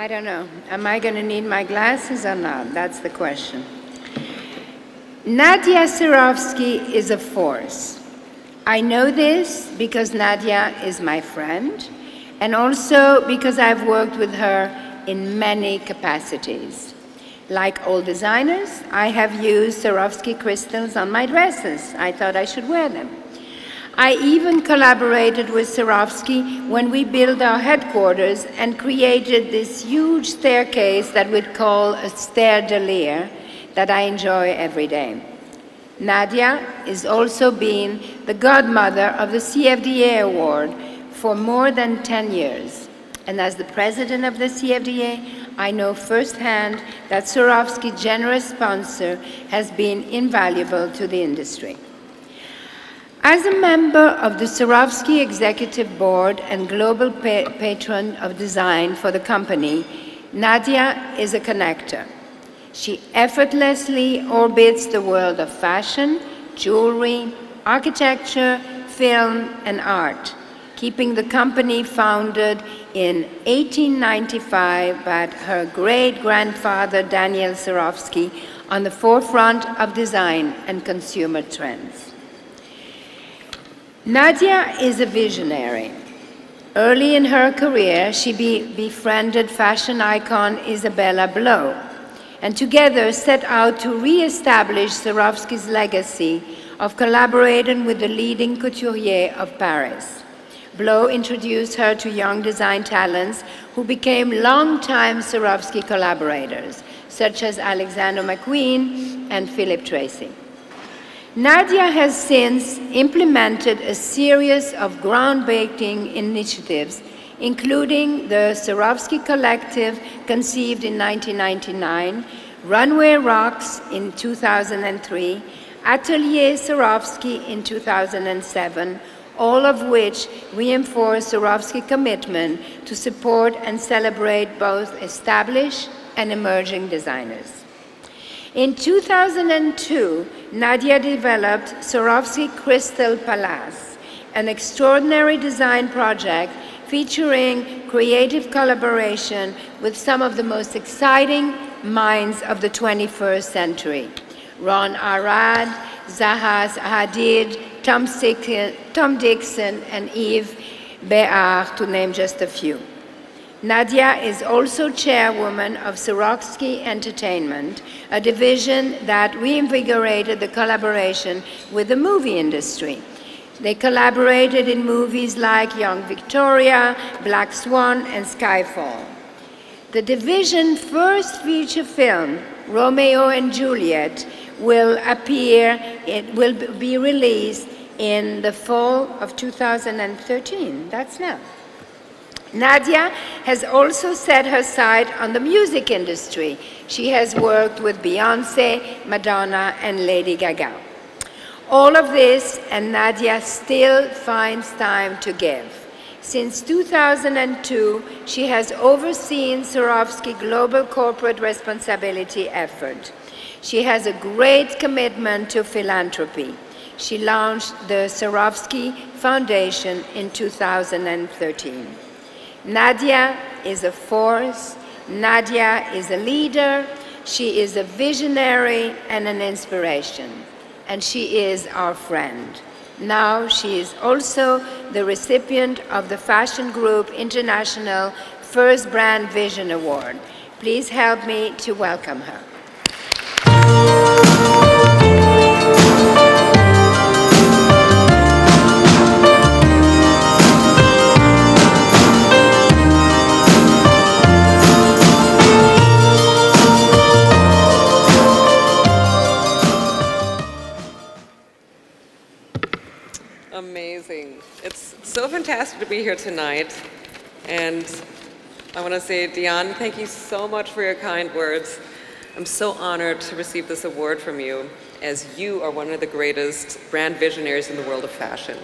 I don't know. Am I going to need my glasses or not? That's the question. Nadja Swarovski is a force. I know this because Nadja is my friend, and also because I've worked with her in many capacities. Like all designers, I have used Swarovski crystals on my dresses. I thought I should wear them. I even collaborated with Swarovski when we built our headquarters and created this huge staircase that we'd call a stairdelier that I enjoy every day. Nadja is also been the godmother of the CFDA Award for more than 10 years. And as the president of the CFDA, I know firsthand that Swarovski's generous sponsor has been invaluable to the industry. As a member of the Swarovski Executive Board and global pa patron of design for the company, Nadja is a connector. She effortlessly orbits the world of fashion, jewelry, architecture, film, and art, keeping the company founded in 1895 by her great-grandfather Daniel Swarovski on the forefront of design and consumer trends. Nadja is a visionary. Early in her career, she be befriended fashion icon Isabella Blow, and together set out to re-establish Swarovski's legacy of collaborating with the leading couturier of Paris. Blow introduced her to young design talents who became longtime Swarovski collaborators, such as Alexander McQueen and Philip Treacy. Nadja has since implemented a series of groundbreaking initiatives, including the Swarovski Collective, conceived in 1999, Runway Rocks in 2003, Atelier Swarovski in 2007, all of which reinforce Swarovski's commitment to support and celebrate both established and emerging designers. In 2002, Nadja developed Swarovski Crystal Palace, an extraordinary design project featuring creative collaboration with some of the most exciting minds of the 21st century. Ron Arad, Zaha Hadid, Tom, Tom Dixon, and Yves Béhar, to name just a few. Nadja is also chairwoman of Swarovski Entertainment, a division that reinvigorated the collaboration with the movie industry. They collaborated in movies like Young Victoria, Black Swan, and Skyfall. The division first feature film, Romeo and Juliet, will appear, it will be released in the fall of 2013. That's now. Nadja has also set her sight on the music industry. She has worked with Beyonce, Madonna, and Lady Gaga. All of this, and Nadia still finds time to give. Since 2002, she has overseen Swarovski Global Corporate Responsibility effort. She has a great commitment to philanthropy. She launched the Swarovski Foundation in 2013. Nadja is a force. Nadja is a leader. She is a visionary and an inspiration. And she is our friend. Now she is also the recipient of the Fashion Group International First Brand Vision Award. Please help me to welcome her. So fantastic to be here tonight. And I want to say, Diane, thank you so much for your kind words. I'm so honored to receive this award from you, as you are one of the greatest brand visionaries in the world of fashion.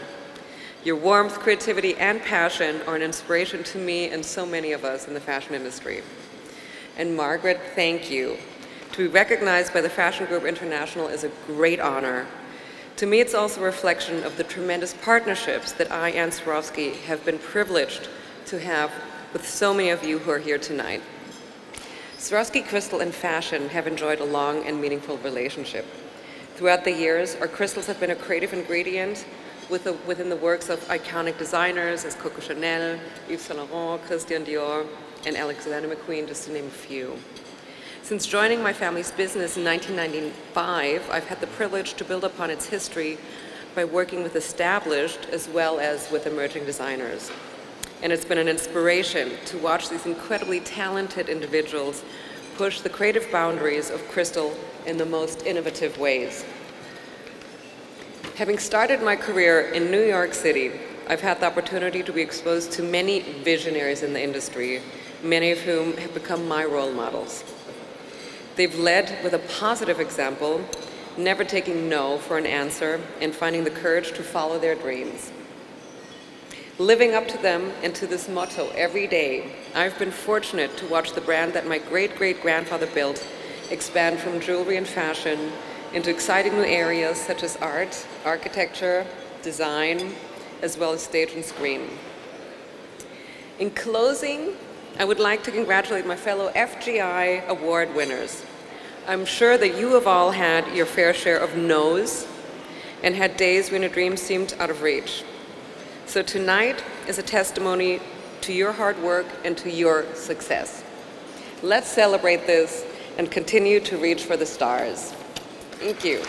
Your warmth, creativity, and passion are an inspiration to me and so many of us in the fashion industry. And Margaret, thank you. To be recognized by the Fashion Group International is a great honor, to me, it's also a reflection of the tremendous partnerships that I and Swarovski have been privileged to have with so many of you who are here tonight. Swarovski crystal and fashion have enjoyed a long and meaningful relationship. Throughout the years, our crystals have been a creative ingredient within the works of iconic designers as Coco Chanel, Yves Saint Laurent, Christian Dior, and Alexander McQueen, just to name a few. Since joining my family's business in 1995, I've had the privilege to build upon its history by working with established as well as with emerging designers. And it's been an inspiration to watch these incredibly talented individuals push the creative boundaries of crystal in the most innovative ways. Having started my career in New York City, I've had the opportunity to be exposed to many visionaries in the industry, many of whom have become my role models. They've led with a positive example, never taking no for an answer, and finding the courage to follow their dreams. Living up to them and to this motto every day, I've been fortunate to watch the brand that my great-great-grandfather built expand from jewelry and fashion into exciting new areas such as art, architecture, design, as well as stage and screen. In closing, I would like to congratulate my fellow FGI award winners. I'm sure that you have all had your fair share of no's and had days when your dreams seemed out of reach. So tonight is a testimony to your hard work and to your success. Let's celebrate this and continue to reach for the stars. Thank you.